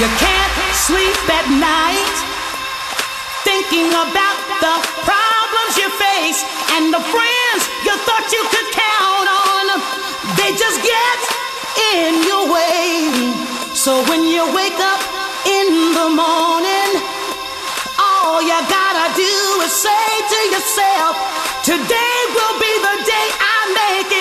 You can't sleep at night thinking about the problems you face and the friends you thought you could count on. They just get in your way. So when you wake up in the morning, all you gotta do is say to yourself, Today will be the day I make it.